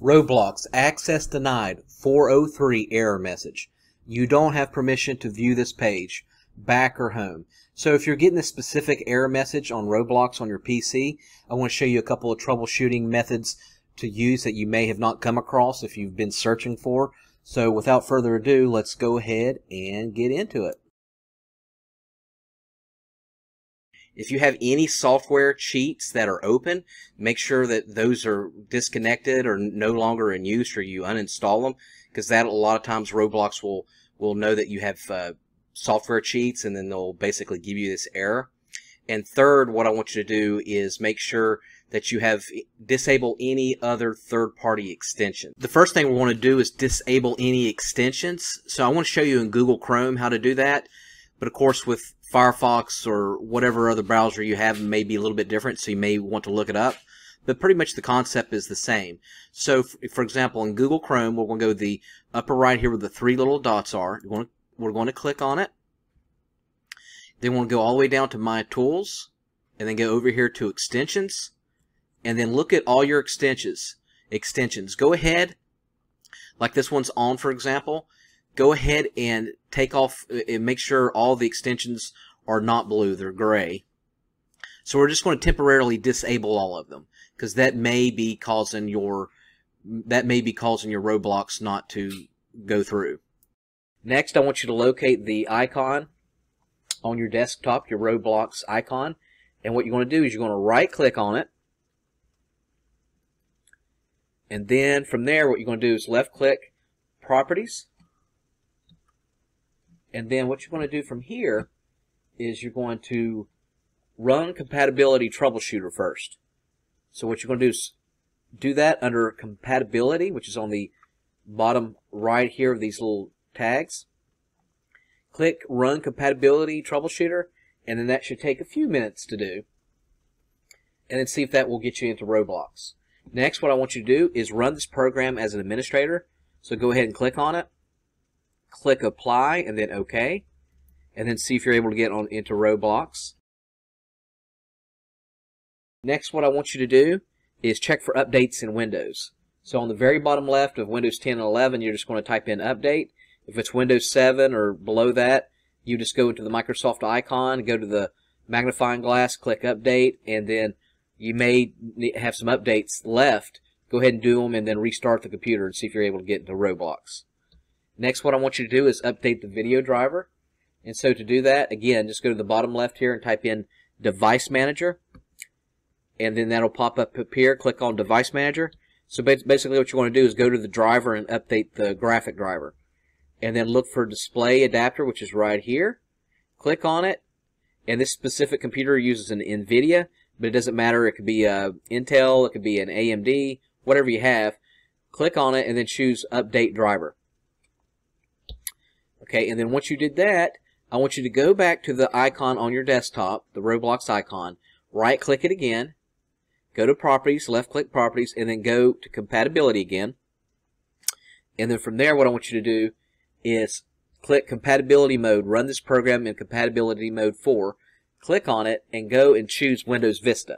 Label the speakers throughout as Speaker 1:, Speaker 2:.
Speaker 1: Roblox access denied 403 error message. You don't have permission to view this page, back or home. So if you're getting a specific error message on Roblox on your PC, I want to show you a couple of troubleshooting methods to use that you may have not come across if you've been searching for. So without further ado, let's go ahead and get into it. If you have any software cheats that are open, make sure that those are disconnected or no longer in use or you uninstall them because that a lot of times Roblox will, will know that you have uh, software cheats and then they'll basically give you this error. And third, what I want you to do is make sure that you have disable any other third-party extension. The first thing we want to do is disable any extensions. So I want to show you in Google Chrome how to do that. But of course with Firefox or whatever other browser you have may be a little bit different, so you may want to look it up. But pretty much the concept is the same. So, for example, in Google Chrome, we're going to go to the upper right here where the three little dots are. We're going to, we're going to click on it. Then we'll go all the way down to More Tools, and then go over here to Extensions, and then look at all your extensions. Extensions. Go ahead, like this one's on, for example, go ahead and take off and make sure all the extensions are not blue, they're gray. So we're just going to temporarily disable all of them because that may be causing your that may be causing your Roblox not to go through. Next, I want you to locate the icon on your desktop, your Roblox icon, and what you're going to do is you're going to right click on it. And then from there, what you're going to do is left click properties and then what you're going to do from here is you're going to run compatibility troubleshooter first. So what you're going to do is do that under compatibility, which is on the bottom right here of these little tags. Click run compatibility troubleshooter, and then that should take a few minutes to do. And then see if that will get you into Roblox. Next, what I want you to do is run this program as an administrator. So go ahead and click on it click apply and then OK and then see if you're able to get on into Roblox. Next what I want you to do is check for updates in Windows. So on the very bottom left of Windows 10 and 11 you're just going to type in update. If it's Windows 7 or below that you just go into the Microsoft icon, go to the magnifying glass, click update and then you may have some updates left. Go ahead and do them and then restart the computer and see if you're able to get into Roblox. Next, what I want you to do is update the video driver. And so to do that, again, just go to the bottom left here and type in Device Manager. And then that'll pop up up here. Click on Device Manager. So basically what you want to do is go to the driver and update the graphic driver. And then look for Display Adapter, which is right here. Click on it. And this specific computer uses an NVIDIA, but it doesn't matter. It could be a Intel, it could be an AMD, whatever you have. Click on it and then choose Update Driver. Okay, and then once you did that, I want you to go back to the icon on your desktop, the Roblox icon, right click it again, go to properties, left click properties, and then go to compatibility again. And then from there, what I want you to do is click compatibility mode, run this program in compatibility mode 4, click on it, and go and choose Windows Vista.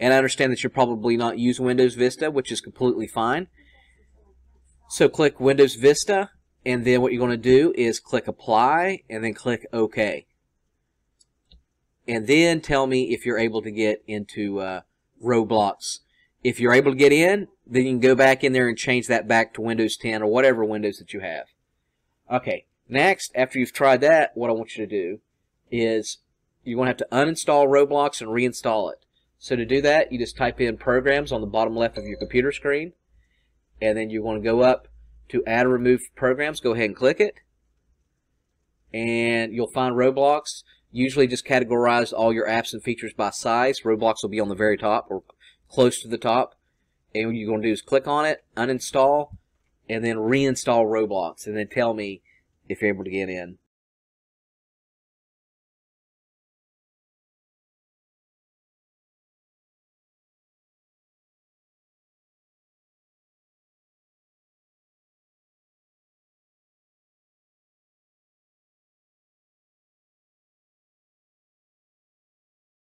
Speaker 1: And I understand that you're probably not using Windows Vista, which is completely fine. So click Windows Vista, and then what you're going to do is click apply and then click OK. And then tell me if you're able to get into uh, Roblox. If you're able to get in, then you can go back in there and change that back to Windows 10 or whatever Windows that you have. Okay, next, after you've tried that, what I want you to do is you're going to have to uninstall Roblox and reinstall it. So to do that, you just type in programs on the bottom left of your computer screen, and then you're going to go up to add or remove programs, go ahead and click it. And you'll find Roblox. Usually just categorize all your apps and features by size. Roblox will be on the very top or close to the top. And what you're going to do is click on it, uninstall, and then reinstall Roblox. And then tell me if you're able to get in.